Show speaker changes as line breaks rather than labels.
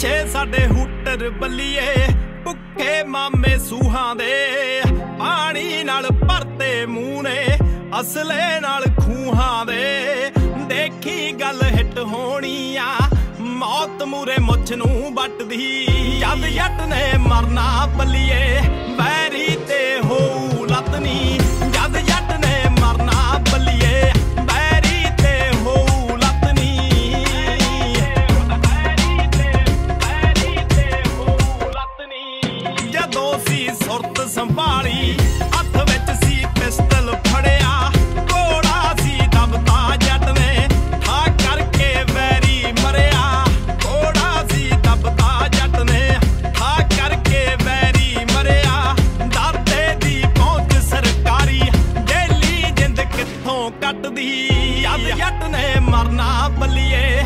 ਪਿੱਛੇ ਸਾਡੇ ਹੂਟਰ ਬੱਲੀਏ, ਭੁੱਖੇ ਮਾਮੇ ਸੂਹਾਂ ਦੇ। ਪਾਣੀ ਨਾਲ ਭਰਤੇ ਮੂੰਹ ਨੇ ਅਸਲੇ ਨਾਲ ਖੂਹਾਂ ਦੇ। ਦੇਖੀ ਗੱਲ ਹਿੱਟ ਹੋਣੀ ਆ, ਮੌਤ ਮੂਰੇ ਮੁੱਛ ਨੂੰ ਵੱਟਦੀ। ਜਦ ਜੱਟ ਨੇ ਮਰਨਾ ਬੱਲੀਏ ਸੀ ਸੁਰਤ ਸੰਭਾਲੀ। ਹੱਥ ਵਿੱਚ ਸੀ ਪਿਸਤਲ ਫੜਿਆ। ਕੋੜਾ ਸੀ ਦਬਤਾ ਜੱਟ ਨੇ। ਠਾ ਕਰਕੇ ਵੈਰੀ ਮਰਿਆ। ਕੋੜਾ ਸੀ ਦਬਤਾ ਜੱਟ ਨੇ। ਠਾ ਕਰਕੇ ਵੈਰੀ ਮਰਿਆ। ਦਾਤੇ ਦੀ ਪਹੁੰਚ ਸਰਕਾਰੀ। ਡੇਲੀ ਜਿੰਦ ਕਿੱਥੋਂ ਕੱਟਦੀ? ਜਦ ਜੱਟ ਨੇ ਮਰਨਾ ਬਲੀਏ।